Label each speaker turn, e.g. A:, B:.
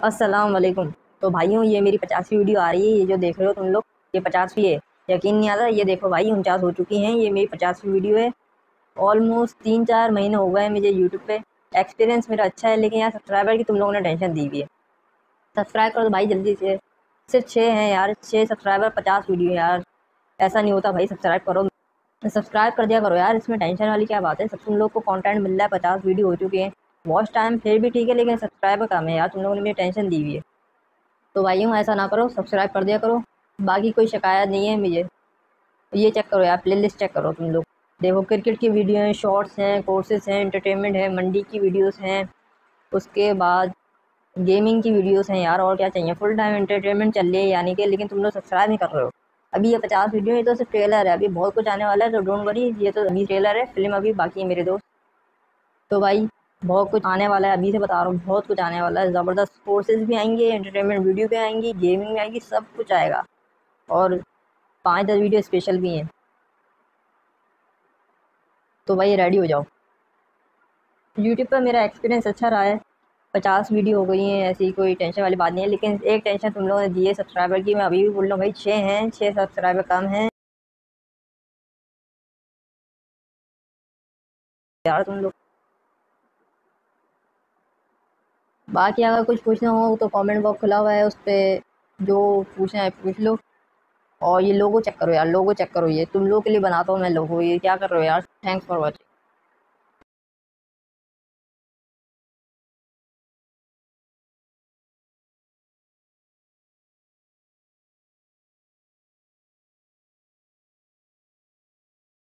A: अस्सलाम वालेकुम तो भाइयों, ये मेरी पचासवीं वीडियो आ रही है, ये जो देख रहे हो तुम लोग, ये पचासवीं है। यकीन नहीं आता ये देखो भाई, उनचास हो चुकी हैं, ये मेरी पचासवीं वीडियो है। ऑलमोस्ट तीन चार महीने हो गए हैं मुझे यूट्यूब पे। एक्सपीरियंस मेरा अच्छा है, लेकिन यार सब्सक्राइबर की तुम लोगों ने टेंशन दी हुई है। सब्सक्राइब करो तो भाई जल्दी से। सिर्फ़ छः हैं यार छः सब्सक्राइबर पचास वीडियो यार। ऐसा नहीं होता भाई सब्सक्राइब करो। सब्सक्राइब कर दिया करो यार, इसमें टेंशन वाली क्या बात है? सब तुम लोग को कंटेंट मिल रहा है, पचास वीडियो हो चुके हैं। वॉच टाइम फिर भी ठीक है, लेकिन सब्सक्राइबर कम है यार, तुम लोगों ने मुझे टेंशन दी हुई है। तो भाई हूँ ऐसा ना करो, सब्सक्राइब कर दिया करो, बाकी कोई शिकायत नहीं है मुझे। ये चेक करो यार प्ले लिस्ट चेक करो तुम लोग। देखो क्रिकेट की वीडियो हैं शॉर्ट्स हैं कोर्सेज हैं इंटरटेनमेंट है, मंडी की वीडियोस हैं, उसके बाद गेमिंग की वीडियोस हैं यार, और क्या चाहिए? फुल टाइम इंटरटेनमेंट चल रही है यानी कि, लेकिन तुम लोग सब्सक्राइब नहीं कर रहे हो। अभी ये पचास वीडियो है तो सिर्फ़ ट्रेलर है, अभी बहुत कुछ आने वाला है तो डोंट वरी ये तो अभी ट्रेलर है फ़िल्म अभी बाकी है मेरे दोस्त। तो भाई बहुत कुछ आने वाला है, अभी से बता रहा हूँ, बहुत कुछ आने वाला है। ज़बरदस्त कोर्सेज भी आएँगे एंटरटेनमेंट वीडियो भी आएँगी गेमिंग भी आएँगी, सब कुछ आएगा। और पाँच दस वीडियो स्पेशल भी हैं। तो भाई रेडी हो जाओ। यूट्यूब पर मेरा एक्सपीरियंस अच्छा रहा है। पचास वीडियो हो गई हैं, ऐसी कोई टेंशन वाली बात नहीं है। लेकिन एक टेंशन तुम लोगों ने दी है सब्सक्राइबर की, मैं अभी भी बोल रहा हूँ भाई छः हैं छः सब्सक्राइबर कम हैं। यार तुम लोग बाकी अगर कुछ पूछना हो तो कमेंट बॉक्स खुला हुआ है, उस पर जो पूछना है पूछ लो। और ये लोगो चेक करो यार लोगो चेक करो ये। तुम लोगों के लिए बनाता हूँ मैं लोगो ये क्या कर रहे हो यार? Thanks for watching